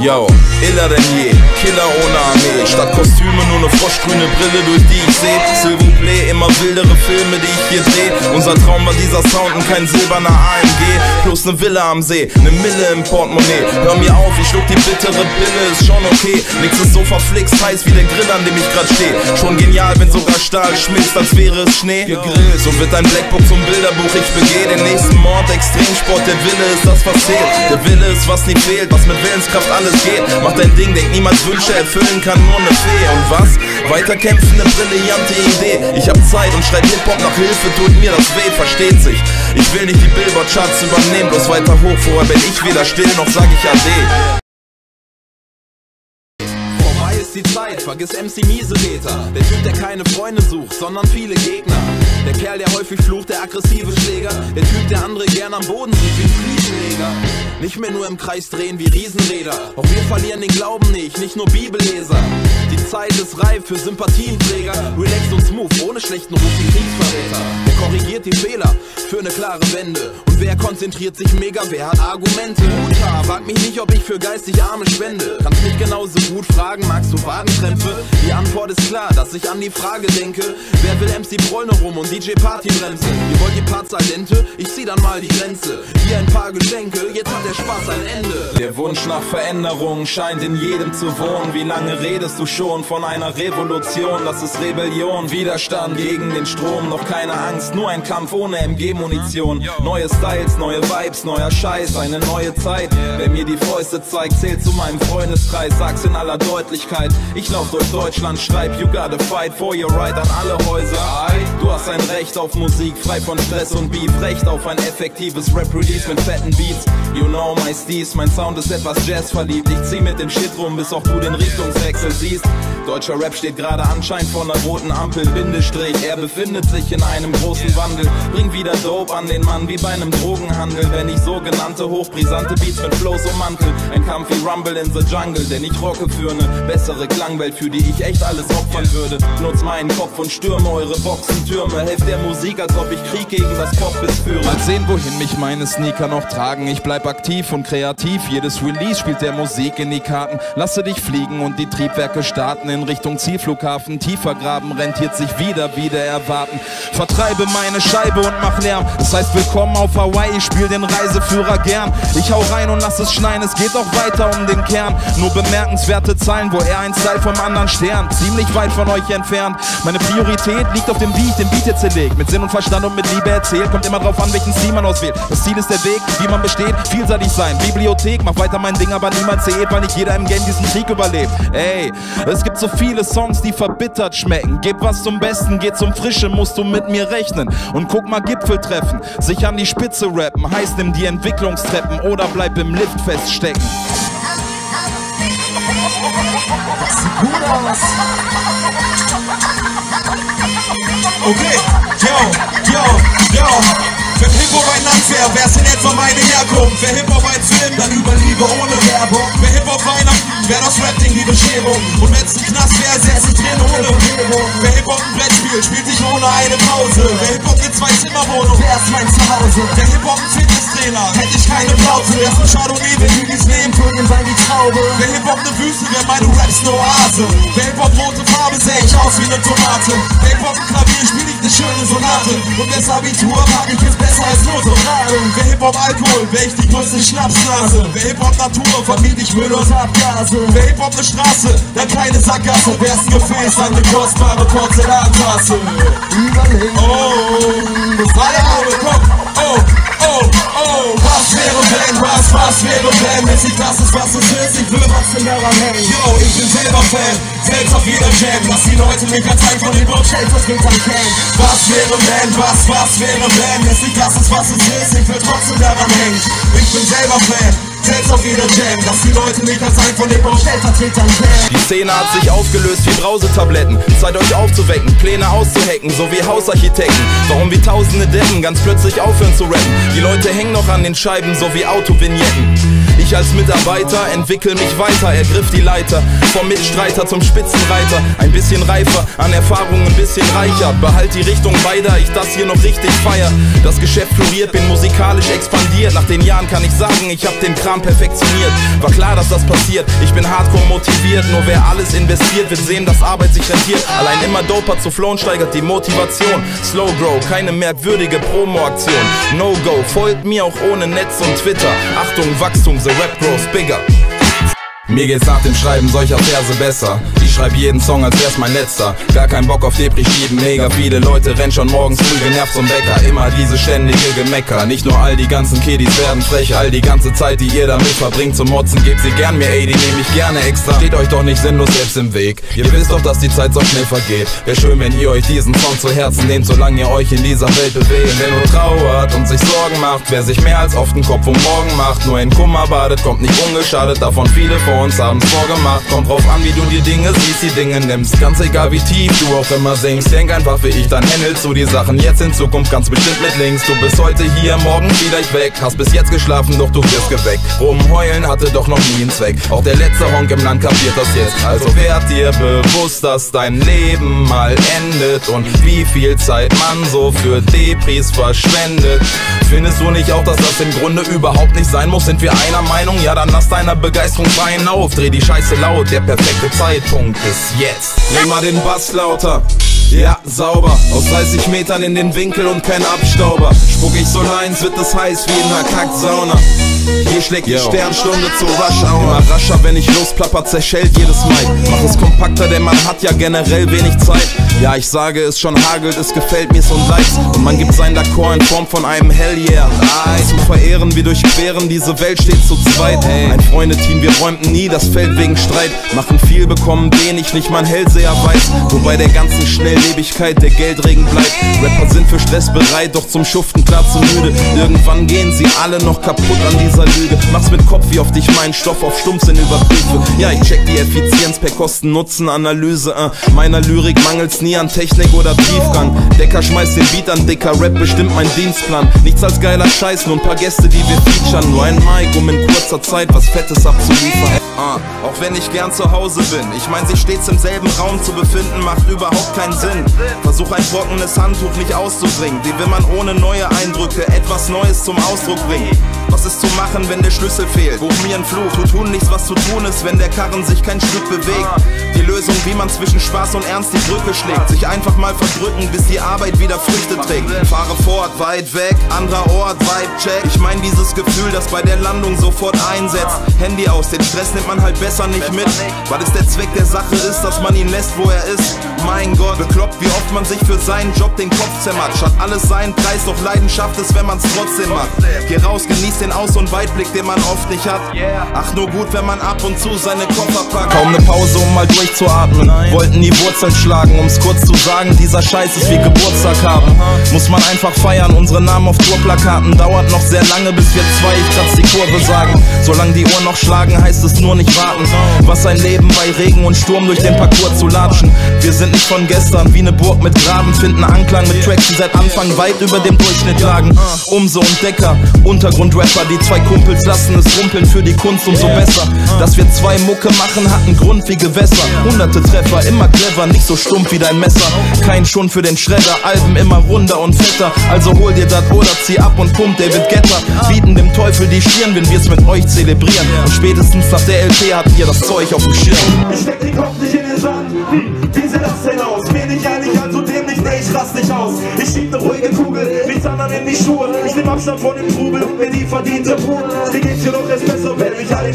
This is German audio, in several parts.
Yo, iller denn je, Killer ohne Armee. Statt Kostüme nur ne froschgrüne Brille, durch die ich seh. Silverplay, immer wildere Filme, die ich hier dreh. Unser Traum war dieser Sound und kein silberner AMG. Plus ne Villa am See, ne Mille im Portemonnaie. Hör mir auf, ich schluck die bittere Pille, ist schon okay. Nix ist so verflixt heiß wie der Grill, an dem ich grad steh. Schon genial, wenn sogar Stahl schmilzt, als wäre es Schnee. Gegrillt, so wird ein Blackbook zum Bilderbuch. Ich begeh den nächsten Mord, Extremsport. Der Wille ist das, was zählt. Der Wille ist, was nie fehlt, was mit Willenskraft alles geht. Mach dein Ding, denk niemals Wünsche erfüllen kann nur ne Fee. Und was? Weiterkämpfen, ne brillante Idee. Ich hab Zeit und schreit Hip-Hop nach Hilfe, tut mir das weh, versteht sich. Ich will nicht die Billboard-Charts übernehmen, bloß weiter hoch. Vorher bin ich wieder still, noch sag ich Ade. Ist die Zeit, vergiss MC Miesepeter. Der Typ, der keine Freunde sucht, sondern viele Gegner. Der Kerl, der häufig flucht, der aggressive Schläger. Der Typ, der andere gern am Boden sieht wie. Nicht mehr nur im Kreis drehen wie Riesenräder. Auch wir verlieren den Glauben nicht, nicht nur Bibelleser. Die Zeit ist reif für Sympathienträger. Relaxed und smooth, ohne schlechten Ruf wie Kriegsverräter. Wer korrigiert die Fehler für eine klare Wende? Und wer konzentriert sich mega, wer hat Argumente? Mutter, frag mich nicht, ob ich für geistig Arme spende. Kannst mich genauso gut fragen, magst du Wagenkrämpfe? Die Antwort ist klar, dass ich an die Frage denke. Wer will MC noch rum und DJ Party bremsen? Ihr wollt die Parts dente? Ich zieh dann mal die Grenze. Hier ein paar Geschenke, jetzt hat der Spaß ein Ende. Der Wunsch nach Veränderung scheint in jedem zu wohnen. Wie lange redest du schon von einer Revolution? Das ist Rebellion, Widerstand gegen den Strom. Noch keine Angst, nur ein Kampf ohne MG-Munition. Neue Styles, neue Vibes, neuer Scheiß, eine neue Zeit. Wer mir die Fäuste zeigt, zählt zu meinem Freundeskreis. Sag's in aller Deutlichkeit. Ich lauf durch Deutschland, schreib, you gotta fight for your right an alle Häuser. Du ein Recht auf Musik, frei von Stress und Beef. Recht auf ein effektives Rap-Release mit fetten Beats. You know my steez, mein Sound ist etwas Jazz verliebt. Ich zieh mit dem Shit rum, bis auch du den Richtungswechsel siehst. Deutscher Rap steht gerade anscheinend vor einer roten Ampel. Bindestrich, er befindet sich in einem großen Wandel. Bring wieder Dope an den Mann wie bei einem Drogenhandel. Wenn ich sogenannte hochbrisante Beats mit Flows ummantel. Ein Kampf wie Rumble in the Jungle, denn ich rocke für eine bessere Klangwelt, für die ich echt alles opfern würde. Nutz meinen Kopf und stürme eure Boxentürme. Helft der Musik, als ob ich Krieg gegen das Popbiss führe. Mal sehen, wohin mich meine Sneaker noch tragen. Ich bleib aktiv und kreativ. Jedes Release spielt der Musik in die Karten. Lasse dich fliegen und die Triebwerke starten in Richtung Zielflughafen. Tiefer graben rentiert sich wieder, wieder erwarten. Vertreibe meine Scheibe und mach Lärm. Das heißt, willkommen auf Hawaii. Ich spiel den Reiseführer gern. Ich hau rein und lass es schneien. Es geht auch weiter um den Kern. Nur bemerkenswerte Zeilen, wo er ein Style vom anderen Stern. Ziemlich weit von euch entfernt. Meine Priorität liegt auf dem Beat, den Beat jetzt zerlegt. Mit Sinn und Verstand und mit Liebe erzählt. Kommt immer drauf an, welchen Stil man auswählt. Das Ziel ist der Weg, wie man besteht. Vielseitig sein. Bibliothek, mach weiter mein Ding, aber niemals zählt, weil nicht jeder im Game diesen Krieg überlebt. Ey, es gibt so viele Songs, die verbittert schmecken. Gib was zum Besten, geh zum Frische, musst du mit mir rechnen. Und guck mal Gipfel treffen, sich an die Spitze rappen. Heißt nimm die Entwicklungstreppen oder bleib im Lift feststecken. Gut aus. Okay, yo, yo, yo. Wenn Hip-Hop ein Land wäre, wär's in etwa meine Herkunft. Wer Hip-Hop ein Film, dann über Liebe ohne Werbung. Wer Hip-Hop Weihnachten, wär das Rap-Ding die Bescherung. Und wenn's ein Knast wäre, säß ich drin ohne Umgebung. Wer Hip-Hop ein Brettspiel, spielt sich ohne eine Pause. Wer Hip-Hop eine Zwei-Zimmer-Wohnung, wär's mein Zuhause. Wer Hip-Hop ein Fitnesstrainer, hätte ich keine Pause. Wär's ein Chardonnay, wenn Hügis nehmen, Vögeln sein wie Traube. Wer Hip-Hop eine Wüste, wär meine Raps eine Oase. Wer Hip-Hop rote Farbe, säh ich aus wie eine Tomate. Wer Hip-Hop Klavier, spiel ich eine schöne Sonate. Und das Abitur mag ich jetzt besser als Note. Wer Hip-Hop Alkohol, wär ich die größte Schnapsnase. Wer Hip-Hop Natur, vermied ich Müll und Abgase. Wer Hip-Hop ne Straße, dann keine Sackgasse. Wär's ein Gefäß, eine kostbare Porzellantasse. Überlegen. Oh, alle Augen, komm. Oh, oh, oh. Was wäre wenn, was, was wäre wenn? Wenn ich das ist, was es ist, ich will trotzdem daran hängen. Fan, selbst auf jeder Jam. Dass die Leute mich als ein von den Stellvertretern kennen. Was wäre wenn, was, was wäre wenn? Wenn ich das ist, was es ist, ich will trotzdem daran hängen. Ich bin selber Fan. Selbst auf jeder Jam, dass die Leute mich als ein von den Stellvertretern kennen. Die Szene hat sich aufgelöst wie Brausetabletten. Zeit euch aufzuwecken, Pläne auszuhacken, so wie Hausarchitekten. Warum wie tausende Deppen ganz plötzlich aufhören zu rappen? Die Leute hängen noch an den Scheiben, so wie Autovignetten. Ich Ich als Mitarbeiter entwickel mich weiter, ergriff die Leiter. Vom Mitstreiter zum Spitzenreiter. Ein bisschen reifer, an Erfahrung ein bisschen reicher. Behalt die Richtung weiter, ich das hier noch richtig feier. Das Geschäft floriert, bin musikalisch expandiert. Nach den Jahren kann ich sagen, ich hab den Kram perfektioniert. War klar, dass das passiert. Ich bin hardcore motiviert. Nur wer alles investiert, wird sehen, dass Arbeit sich rentiert. Allein immer doper zu flown steigert die Motivation. Slow Grow, keine merkwürdige Promo-Aktion. No-Go, folgt mir auch ohne Netz und Twitter. Achtung, Wachstum, the Rap grows bigger. Mir geht's nach dem Schreiben solcher Verse besser. Schreib jeden Song, als wär's mein letzter. Gar kein Bock auf Depri schieben, mega viele Leute rennen schon morgens früh genervt zum Bäcker. Immer diese ständige Gemecker. Nicht nur all die ganzen Kiddies werden frech, all die ganze Zeit, die ihr damit verbringt zum Motzen, gebt sie gern mir, ey, die nehm ich gerne extra. Steht euch doch nicht sinnlos selbst im Weg. Ihr wisst doch, dass die Zeit so schnell vergeht. Wär schön, wenn ihr euch diesen Song zu Herzen nehmt, solange ihr euch in dieser Welt bewegt. Wer nur trauert und sich Sorgen macht, wer sich mehr als oft den Kopf um morgen macht, nur in Kummer badet, kommt nicht ungeschadet, davon viele vor uns haben's vorgemacht. Kommt drauf an, wie du die Dinge siehst, die Dinge nimmst. Ganz egal, wie tief du auch immer singst. Denk einfach wie ich, dann handelst du die Sachen jetzt in Zukunft ganz bestimmt mit links. Du bist heute hier, morgen vielleicht weg. Hast bis jetzt geschlafen, doch du wirst geweckt. Rumheulen hatte doch noch nie einen Zweck. Auch der letzte Honk im Land kapiert das jetzt. Also werd dir bewusst, dass dein Leben mal endet und wie viel Zeit man so für Depris verschwendet. Findest du nicht auch, dass das im Grunde überhaupt nicht sein muss? Sind wir einer Meinung? Ja, dann lass deiner Begeisterung freien auf. Dreh die Scheiße laut, der perfekte Zeitpunkt ist jetzt. Nimm mal den Bass lauter. Ja, sauber. Aus 30 Metern in den Winkel und kein Abstauber. Spuck ich so Lines, wird es heiß wie in einer Kacksauna. Hier schlägt die Sternstunde zu Rush Hour. Immer rascher, wenn ich losplapper, zerschellt jedes Mic. Mach es kompakter, denn man hat ja generell wenig Zeit. Ja, ich sage es schon hagelt, es gefällt mir so Leid. Und man gibt seinen D'accord in Form von einem Hell yeah. Ei, zu verehren, wir durchqueren diese Welt steht zu zweit. Ein Freundeteam, wir räumten nie das Feld wegen Streit. Machen viel, bekommen wenig, nicht mal ein Hellseher weiß. Wobei der ganzen Schnelllebigkeit der Geldregen bleibt. Rapper sind für Stress bereit, doch zum Schuften klar zu müde. Irgendwann gehen sie alle noch kaputt an dieser Lüge. Mach's mit Kopf, wie oft ich meinen Stoff auf Stumpfsinn überprüfe. Ja, ich check die Effizienz per Kosten-Nutzen-Analyse. Äh. Meiner Lyrik mangelt's nie an Technik oder Tiefgang. Decker schmeißt den Beat an, dicker Rap bestimmt mein Dienstplan. Nichts als geiler Scheiß, nur ein paar Gäste, die wir featuren. Nur ein Mic, um in kurzer Zeit was Fettes abzuliefern. Ah, auch wenn ich gern zu Hause bin. Ich mein, sich stets im selben Raum zu befinden, macht überhaupt keinen Sinn. Versuch ein trockenes Handtuch nicht auszubringen. Wie will man ohne neue Eindrücke etwas Neues zum Ausdruck bringen? Was ist zu machen, wenn der Schlüssel fehlt? Buch mir einen Fluch, tu tun nichts, was zu tun ist, wenn der Karren sich kein Stück bewegt. Die Lösung, wie man zwischen Spaß und Ernst die Brücke schlägt. Sich einfach mal verdrücken, bis die Arbeit wieder Früchte trägt. Fahre fort, weit weg, anderer Ort, Vibe check. Ich mein dieses Gefühl, das bei der Landung sofort einsetzt. Handy aus, den Stress nimmt man halt besser nicht mit. Weil es der Zweck der Sache ist, dass man ihn lässt, wo er ist. Mein Gott, bekloppt, wie oft man sich für seinen Job den Kopf zermatscht. Hat alles seinen Preis, doch Leidenschaft ist, wenn man's trotzdem macht. Geh raus, genieß den Aus- und Weitblick, den man oft nicht hat. Ach, nur gut, wenn man ab und zu seine Koffer packt. Kaum ne Pause, um mal durchzuatmen. Wollten die Wurzeln schlagen, um's kurz zu sagen, dieser Scheiß ist wie Geburtstag haben. Muss man einfach feiern, unsere Namen auf Tourplakaten. Dauert noch sehr lange, bis wir zwei, ich kratz die Kurve sagen. Solange die Uhren noch schlagen, heißt es nur nicht warten. Was ein Leben bei Regen und Sturm durch den Parcours zu latschen. Wir sind nicht von gestern, wie ne Burg mit Graben, finden Anklang mit Tracks, die seit Anfang weit über dem Durchschnitt lagen. Umso Entdecker, Untergrundrapper, die zwei Kumpels lassen es rumpeln für die Kunst umso besser. Dass wir zwei Mucke machen, hat einen Grund wie Gewässer. Hunderte Treffer, immer clever, nicht so stumpf wie dein Messer. Kein Schund für den Schredder, Alben immer runder und fetter. Also hol dir das oder zieh ab und pump David Getter. Bieten dem Teufel die Stirn, wenn wir's mit euch zelebrieren. Und spätestens nach der LP habt ihr das Zeug auf dem Schirm. Ich steck den Kopf nicht in den Sand. Hm, wie sieht das denn aus? Bin ich eigentlich also dämlich? Nee, ich rast nicht aus. Ich schieb ne ruhige Kugel, nichts anderen in die Schuhe. Ich nehm Abstand von dem Trubel und mir die verdiente Ruhe. Wie geht's dir doch erst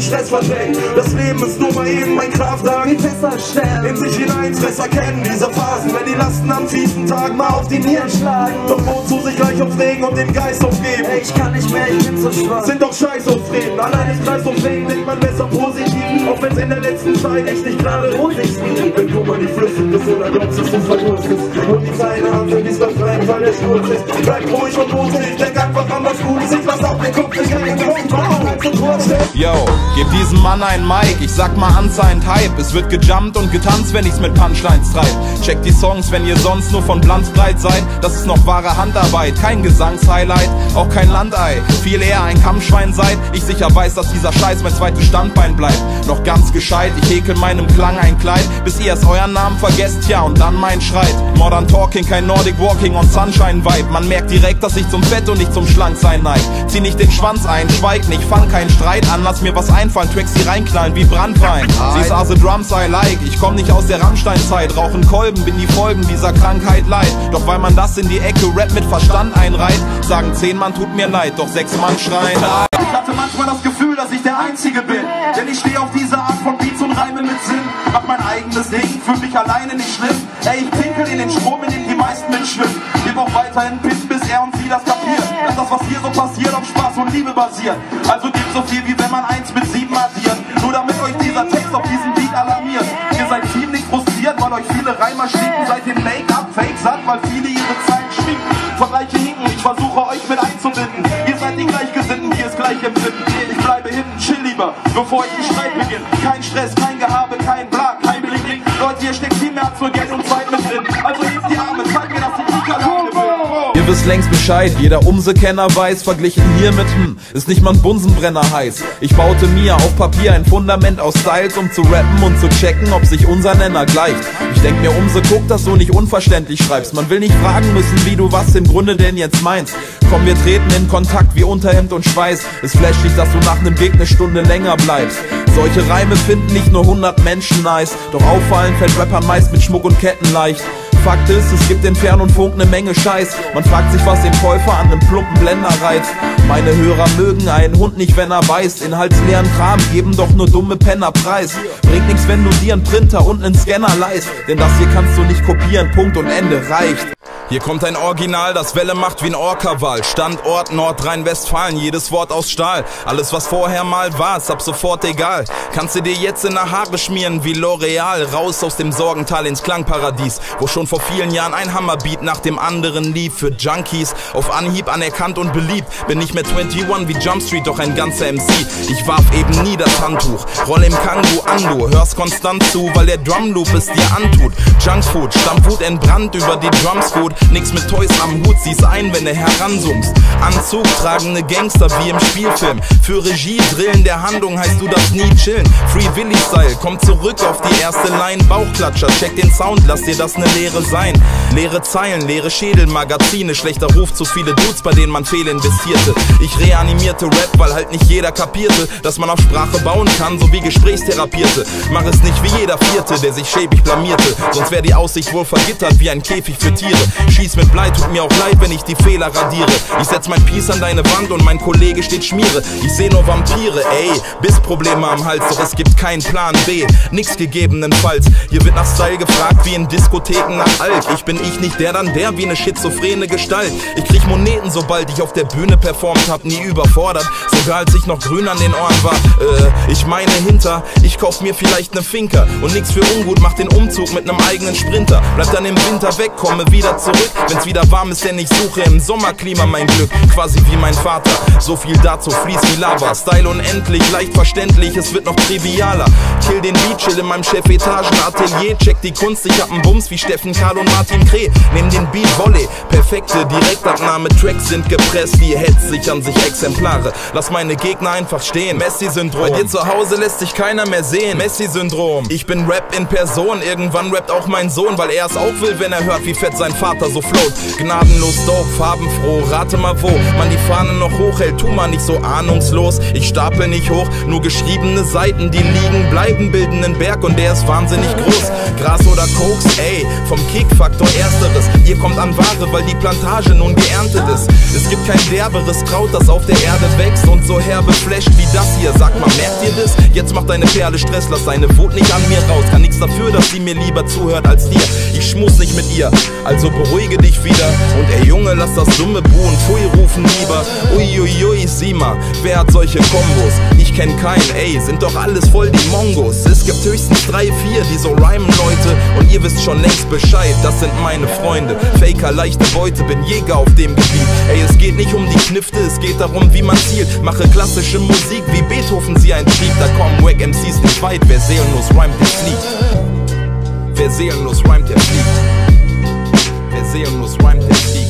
Stress verdrängt? Das Leben ist nur mal eben ein Kraftakt. Wie besser stellen. In sich hinein, Fresser kennen diese Phasen, wenn die Lasten am fiefen Tag mal auf die Nieren schlagen. Doch wozu sich gleich aufregen und den Geist aufgeben? Ey, ich kann nicht mehr, ich bin zu schwach. Sind doch scheiß auf Frieden, allein ich Kreis aufregen, denkt man besser positiv. Auch wenn's in der letzten Zeit echt nicht gerade ruhig ist. Wenn Kummer nicht flüssig ist oder glaubst, dass du verdurstest. Und die kleine Hand für dies befreien, weil der Sturz ist. Bleib ruhig und mutig, denk einfach an was Gutes. Ich lass auf den Kopf nicht hängen, drum, bleib zu kurz. Yo, gib diesem Mann ein Mic, ich sag mal anscheinend Hype. Es wird gejumpt und getanzt, wenn ich's mit Punchlines treib. Check die Songs, wenn ihr sonst nur von Glanzbreit seid. Das ist noch wahre Handarbeit, kein Gesangshighlight, auch kein Landei. Viel eher ein Kampfschwein seid. Ich sicher weiß, dass dieser Scheiß mein zweites Standbein bleibt. Noch ganz gescheit, ich häkel meinem Klang ein Kleid, bis ihr es euren Namen vergesst, ja, und dann mein Schreit. Modern Talking, kein Nordic Walking on Sunshine Vibe. Man merkt direkt, dass ich zum Fett und nicht zum Schlanksein neig. Zieh nicht den Schwanz ein, schweig nicht, fang keinen Streit an, lass mir was einfallen, Tracks, die reinknallen wie Brandwein. Sie ist also Drums I like, ich komm nicht aus der Rammstein-Zeit, rauchen Kolben, bin die Folgen dieser Krankheit leid. Doch weil man das in die Ecke Rap mit Verstand einreiht, sagen zehn Mann tut mir leid, doch sechs Mann schreien. Ich hatte manchmal das Gefühl, dass ich der Einzige bin. Denn ich stehe auf diese Art von Beats und Reime mit Sinn. Mach mein eigenes Ding, fühl mich alleine nicht schlimm. Ey, ich pinkel in den Strom, in den die meisten mitschwimmen. Gib auch weiterhin Pit, bis er und sie das kapiert. Dass das, was hier so passiert, auf Spaß und Liebe basiert. Also gebt so viel, wie wenn man eins mit sieben addiert. Nur damit euch dieser Text auf diesem Beat alarmiert. Ihr seid ziemlich frustriert, weil euch viele Reimer stinken. Seid den Make-up fake satt, weil viele ihre Zeit schminken. Vergleiche hinken, ich versuche euch mit einzubinden. Ihr seid die Gleichgesinnten, die es gleich empfinden. Ich bleibe hinten, chill lieber, bevor ich Längst Bescheid, jeder Umse-Kenner weiß, verglichen hier mit hm, ist nicht mal ein Bunsenbrenner heiß. Ich baute mir auf Papier ein Fundament aus Styles, um zu rappen und zu checken, ob sich unser Nenner gleicht. Ich denk mir, Umse, guck, dass du nicht unverständlich schreibst. Man will nicht fragen müssen, wie du was im Grunde denn jetzt meinst. Komm, wir treten in Kontakt wie Unterhemd und Schweiß. Es flasht dich, dass du nach nem Gig ne Stunde länger bleibst. Solche Reime finden nicht nur 100 Menschen nice, doch auffallen fällt Rappern meist mit Schmuck und Ketten leicht. Fakt ist, es gibt in Fern und Funk ne Menge Scheiß. Man fragt sich, was den Käufer an nem plumpen Blender reizt. Meine Hörer mögen einen Hund nicht, wenn er beißt. Inhaltsleeren Kram geben doch nur dumme Penner preis. Bringt nix, wenn du dir einen Printer und nen Scanner leist. Denn das hier kannst du nicht kopieren, Punkt und Ende reicht. Hier kommt ein Original, das Welle macht wie ein Orca-Wal. Standort Nordrhein-Westfalen, jedes Wort aus Stahl. Alles, was vorher mal war, ist ab sofort egal. Kannst du dir jetzt in der Haare schmieren wie L'Oreal. Raus aus dem Sorgental ins Klangparadies, wo schon vor vielen Jahren ein Hammerbeat nach dem anderen lief. Für Junkies auf Anhieb anerkannt und beliebt. Bin nicht mehr 21 wie Jump Street, doch ein ganzer MC. Ich warf eben nie das Handtuch, roll im Kangoo an, du hörst konstant zu, weil der Drumloop es dir antut. Junkfood, Stammwut entbrannt über die Drums gut. Nix mit Toys am Hut, sieh's ein, wenn du heranzoomst. Anzug tragende Gangster wie im Spielfilm. Für Regie drillen der Handlung heißt du das nie chillen. Free Willy Style, komm zurück auf die erste Line. Bauchklatscher, check den Sound, lass dir das ne Lehre sein. Leere Zeilen, leere Schädel, Magazine, schlechter Ruf, zu viele Dudes, bei denen man fehlinvestierte. Ich reanimierte Rap, weil halt nicht jeder kapierte, dass man auf Sprache bauen kann, so wie Gesprächstherapierte. Mach es nicht wie jeder Vierte, der sich schäbig blamierte. Sonst wär die Aussicht wohl vergittert wie ein Käfig für Tiere. Schieß mit Blei, tut mir auch leid, wenn ich die Fehler radiere. Ich setz mein Piece an deine Wand und mein Kollege steht Schmiere. Ich seh nur Vampire, ey, Bissprobleme am Hals, doch es gibt keinen Plan B. Nix gegebenenfalls. Hier wird nach Style gefragt wie in Diskotheken nach Alk. Ich bin ich nicht der dann der wie ne schizophrene Gestalt. Ich krieg Moneten, sobald ich auf der Bühne performt hab, nie überfordert. Sogar als ich noch grün an den Ohren war. Äh, ich meine hinter, ich kauf mir vielleicht ne Finker. Und nix für ungut, mach den Umzug mit nem eigenen Sprinter. Bleib dann im Winter weg, komme wieder zurück. Wenn's wieder warm ist, denn ich suche im Sommerklima mein Glück. Quasi wie mein Vater. So viel dazu, fließt wie Lava. Style unendlich, leicht verständlich, es wird noch trivialer. Kill den Beat, chill in meinem Chefetagen-Atelier. Check die Kunst, ich hab einen Bums wie Steffen Karl und Martin Kreh. Nehm den Beat Volley, perfekte Direktabnahme. Tracks sind gepresst, wie Heads sichern sich Exemplare. Lass meine Gegner einfach stehen. Messi-Syndrom. Bei dir zu Hause lässt sich keiner mehr sehen. Messi-Syndrom. Ich bin Rap in Person. Irgendwann rappt auch mein Sohn, weil er es auch will, wenn er hört, wie fett sein Vater so float. Gnadenlos dope, farbenfroh. Rate mal wo man die Fahne noch hochhält. Tu mal nicht so ahnungslos. Ich stapel nicht hoch, nur geschriebene Seiten, die liegen, bleiben, bilden einen Berg und der ist wahnsinnig groß. Gras oder Koks, ey, vom Kickfaktor ersteres. Ihr kommt an Ware, weil die Plantage nun geerntet ist. Es gibt kein derberes Kraut, das auf der Erde wächst und so herbe flasht wie das hier. Sag mal, merkt ihr das? Jetzt macht deine Perle Stress, lass deine Wut nicht an mir raus. Kann nichts dafür, dass sie mir lieber zuhört als dir. Ich schmus nicht mit ihr, also beruhige dich wieder. Und ey Junge, lass das dumme Buhen, Pfui rufen lieber. Uiuiui, sieh mal, wer hat solche Kombos? Ich ich kenn keinen, ey, sind doch alles voll die Mongos. Es gibt höchstens drei, vier, die so rhymen, Leute. Und ihr wisst schon längst Bescheid, das sind meine Freunde. Faker, leichte Beute, bin Jäger auf dem Gebiet. Ey, es geht nicht um die Knifte, es geht darum, wie man zielt. Mache klassische Musik, wie Beethoven sie eintrieb. Da kommen Wack MCs nicht weit, wer seelenlos rhymt, der fliegt. Wer seelenlos rhymt, der fliegt. Wer seelenlos rhymt, der fliegt.